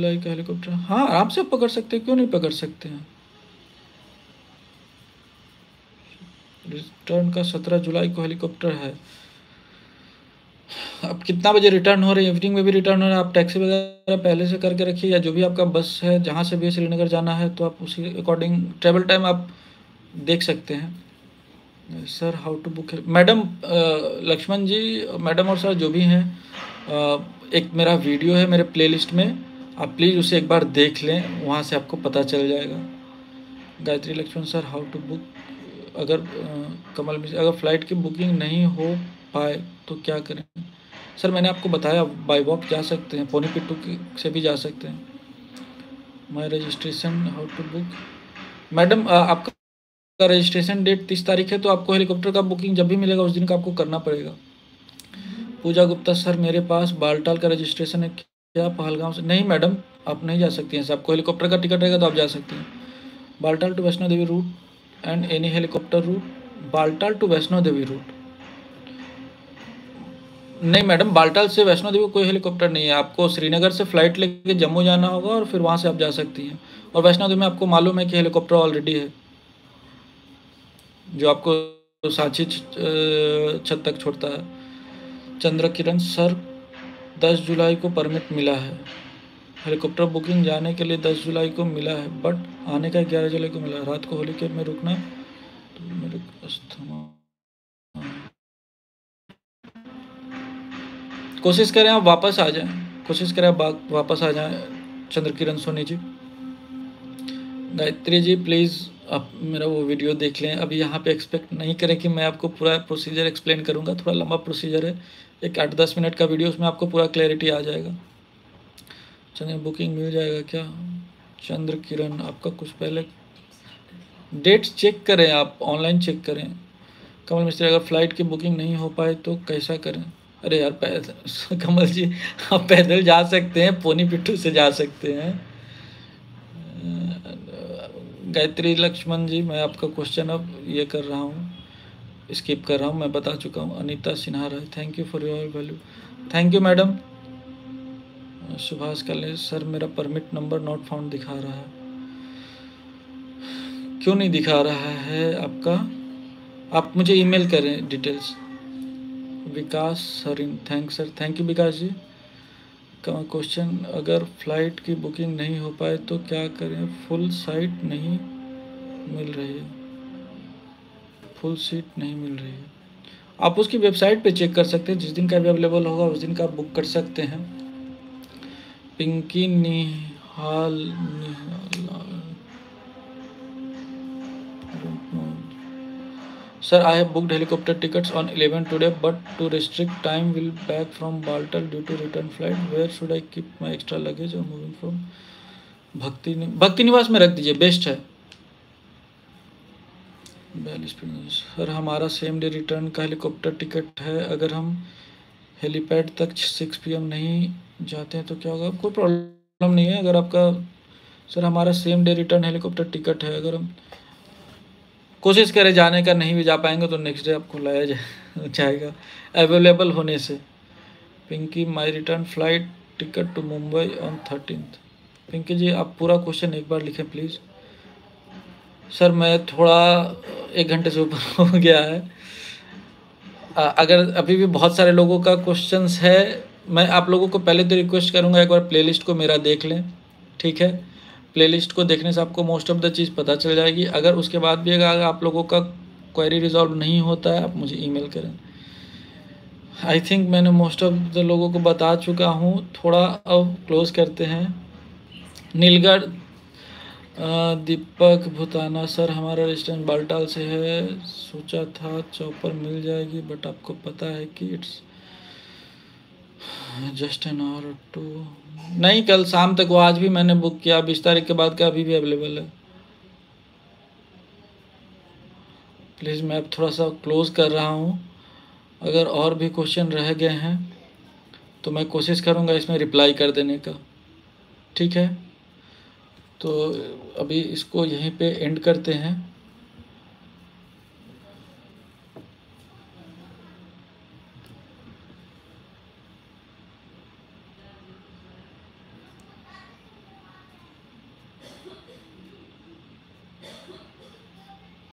जुलाई का हेलीकॉप्टर हाँ आराम से पकड़ सकते हैं, क्यों नहीं पकड़ सकते हैं? रिटर्न का सत्रह जुलाई को हेलीकॉप्टर है। अब कितना बजे रिटर्न हो रहे हैं? इवनिंग में भी रिटर्न हो रहा है। आप टैक्सी वगैरह पहले से करके रखिए, या जो भी आपका बस है, जहाँ से भी श्रीनगर जाना है तो आप उसी अकॉर्डिंग ट्रेवल टाइम आप देख सकते हैं। Sir how to book madam Lakshman ji madam और सर जो भी हैं एक मेरा वीडियो है मेरे प्लेलिस्ट में। आप प्लीज़ उसे एक बार देख लें वहाँ से आपको पता चल जाएगा। Gayatri Lakshman sir how to book अगर आ, कमल मिश्र अगर फ़्लाइट की बुकिंग नहीं हो पाए तो क्या करें? सर मैंने आपको बताया बाई वॉक जा सकते हैं पोनी पिट्टू से भी जा सकते हैं। My registration how to book madam आपका रजिस्ट्रेशन डेट तीस तारीख है तो आपको हेलीकॉप्टर का बुकिंग जब भी मिलेगा उस दिन का आपको करना पड़ेगा। पूजा गुप्ता सर मेरे पास बालटाल का रजिस्ट्रेशन है क्या पहलगाम से नहीं, मैडम, आप नहीं जा सकती हैं। आपको हेलीकॉप्टर का टिकट रहेगा तो आप जा सकती हैं। Baltal to Vaishno Devi route and any helicopter route Baltal to Vaishno Devi route नहीं, मैडम, बालटाल से वैष्णो देवी कोई हेलीकॉप्टर नहीं है। आपको श्रीनगर से फ़्लाइट लेके जम्मू जाना होगा और फिर वहाँ से आप जा सकती हैं। और वैष्णो देवी में आपको मालूम है कि हेलीकॉप्टर ऑलरेडी है। जो आपको सांची छत तक छोड़ता है। चंद्र किरण सर दस जुलाई को परमिट मिला है। हेलीकॉप्टर बुकिंग जाने के लिए दस जुलाई को मिला है बट आने का ग्यारह जुलाई को मिला है। रात को होली कैब में रुकना तो मेरे कोशिश करें आप वापस आ जाएँ। कोशिश करें आप वापस आ जाएँ चंद्र किरण सोनी जी। गायत्री जी प्लीज़ आप मेरा वो वीडियो देख लें। अभी यहाँ पे एक्सपेक्ट नहीं करें कि मैं आपको पूरा प्रोसीजर एक्सप्लेन करूँगा। थोड़ा लंबा प्रोसीजर है। एक आठ दस मिनट का वीडियो उसमें आपको पूरा क्लैरिटी आ जाएगा। चलिए बुकिंग मिल जाएगा क्या? चंद्र किरण आपका कुछ पहले डेट्स चेक करें आप ऑनलाइन चेक करें। कमल मिस्त्री, अगर फ़्लाइट की बुकिंग नहीं हो पाए तो कैसा करें? अरे यार, पैदल, कमल जी, आप पैदल जा सकते हैं, पोनी पिट्ठू से जा सकते हैं। गायत्री लक्ष्मण जी, मैं आपका क्वेश्चन अब ये कर रहा हूँ स्किप कर रहा हूँ, मैं बता चुका हूँ। Anita Sinha Rai thank you for your value thank you madam Subhash कल सर मेरा परमिट नंबर नॉट फाउंड दिखा रहा है। क्यों नहीं दिखा रहा है आपका? आप मुझे ईमेल करें details Vikas Sarin thank sir thank you Vikas ji. Question अगर फ़्लाइट की बुकिंग नहीं हो पाए तो क्या करें? फुल साइट नहीं मिल रही है। फुल सीट नहीं मिल रही है। आप उसकी वेबसाइट पे चेक कर सकते हैं। जिस दिन का भी अवेलेबल होगा, उस दिन का बुक कर सकते हैं। Pinky Nihal Nihal sir I have booked helicopter tickets on eleven today but to restrict time will back from Baltal due to return flight where should I keep my extra luggage और moving from Bhakti Bhakti निवास में रख दीजिए best है। Sir हमारा same day return का helicopter ticket है। अगर हम हेलीपैड तक सिक्स पी नहीं जाते हैं तो क्या होगा? कोई प्रॉब्लम नहीं है। अगर आपका सर हमारा same day return helicopter ticket है। अगर हम कोशिश करें जाने का, नहीं भी जा पाएँगे तो नेक्स्ट डे आपको लाया जाएगा। अवेलेबल होने से। Pinky my return flight ticket to Mumbai on thirteen Pinky ji, आप पूरा क्वेश्चन एक बार लिखें प्लीज़ सर, मैं थोड़ा, एक घंटे से ऊपर हो गया है। अगर अभी भी बहुत सारे लोगों का क्वेश्चंस है, मैं आप लोगों को पहले तो रिक्वेस्ट करूँगा, एक बार प्लेलिस्ट को मेरा देख लें। ठीक है? प्लेलिस्ट को देखने से आपको मोस्ट ऑफ़ द चीज़ पता चल जाएगी। अगर उसके बाद भी अगर आप लोगों का क्वेरी रिजॉल्व नहीं होता है, आप मुझे ईमेल करें। आई थिंक मैंने मोस्ट ऑफ़ द लोगों को बता चुका हूँ। थोड़ा अब क्लोज करते हैं। नीलगढ़ दीपक भूताना सर हमारा रेस्टोरेंट बालटाल से है। सोचा था चौपर मिल जाएगी बट आपको पता है कि it's just an hour to नहीं, कल शाम तक वो आज भी मैंने बुक किया बीस तारीख के बाद का अभी भी अवेलेबल है। प्लीज़ मैं अब थोड़ा सा क्लोज़ कर रहा हूँ। अगर और भी क्वेश्चन रह गए हैं तो मैं कोशिश करूँगा इसमें रिप्लाई कर देने का। ठीक है? तो अभी इसको यहीं पे एंड करते हैं।